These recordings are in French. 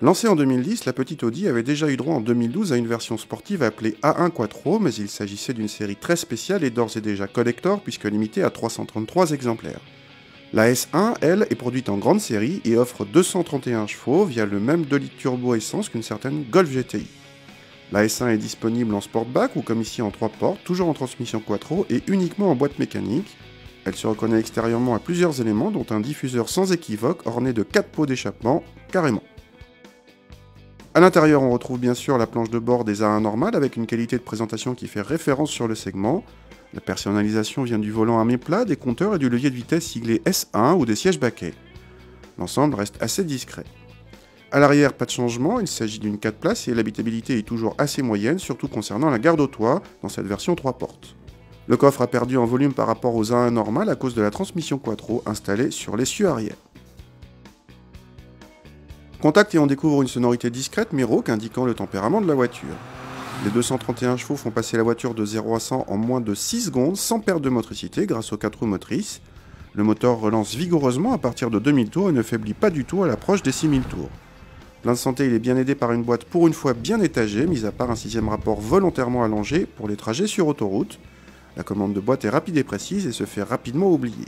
Lancée en 2010, la petite Audi avait déjà eu droit en 2012 à une version sportive appelée A1 Quattro, mais il s'agissait d'une série très spéciale et d'ores et déjà collector puisque limitée à 333 exemplaires. La S1, elle, est produite en grande série et offre 231 chevaux via le même 2 litres turbo essence qu'une certaine Golf GTI. La S1 est disponible en sportback ou comme ici en 3 portes, toujours en transmission quattro et uniquement en boîte mécanique. Elle se reconnaît extérieurement à plusieurs éléments dont un diffuseur sans équivoque orné de 4 pots d'échappement, carrément. A l'intérieur, on retrouve bien sûr la planche de bord des A1 normales avec une qualité de présentation qui fait référence sur le segment, la personnalisation vient du volant à mi-plat, des compteurs et du levier de vitesse siglé S1 ou des sièges baquets. L'ensemble reste assez discret. À l'arrière, pas de changement, il s'agit d'une 4 places et l'habitabilité est toujours assez moyenne, surtout concernant la garde au toit dans cette version 3 portes. Le coffre a perdu en volume par rapport aux A1 normal à cause de la transmission quattro installée sur l'essieu arrière. Contact et on découvre une sonorité discrète mais rauque indiquant le tempérament de la voiture. Les 231 chevaux font passer la voiture de 0 à 100 en moins de 6 secondes sans perte de motricité grâce aux 4 roues motrices. Le moteur relance vigoureusement à partir de 2000 tours et ne faiblit pas du tout à l'approche des 6000 tours. Plein de santé, il est bien aidé par une boîte pour une fois bien étagée, mis à part un sixième rapport volontairement allongé pour les trajets sur autoroute. La commande de boîte est rapide et précise et se fait rapidement oublier.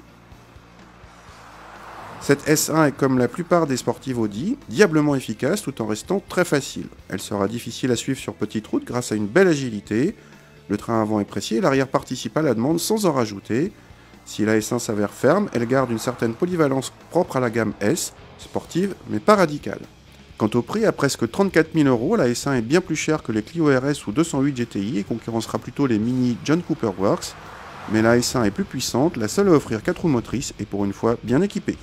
Cette S1 est comme la plupart des sportives Audi, diablement efficace tout en restant très facile. Elle sera difficile à suivre sur petite route grâce à une belle agilité. Le train avant est précis et l'arrière participe à la demande sans en rajouter. Si la S1 s'avère ferme, elle garde une certaine polyvalence propre à la gamme S, sportive mais pas radicale. Quant au prix, à presque 34 000 euros, la S1 est bien plus chère que les Clio RS ou 208 GTI et concurrencera plutôt les Mini John Cooper Works. Mais la S1 est plus puissante, la seule à offrir 4 roues motrices et pour une fois bien équipée.